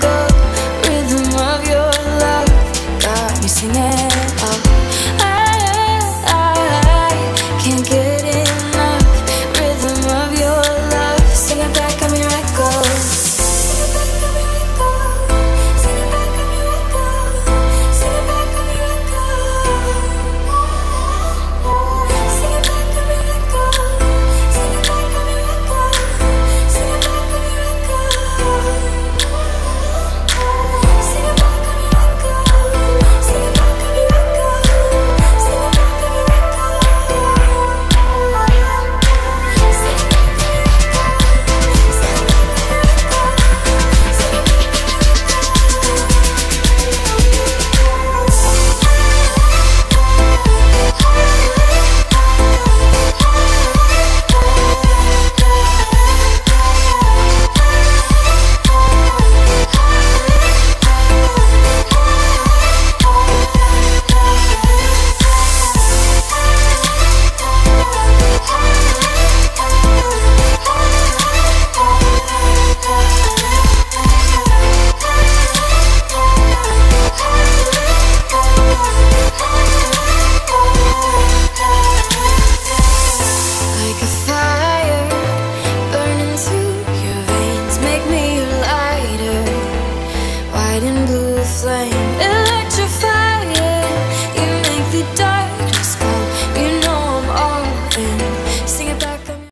go. Rhythm of your love got me singing. out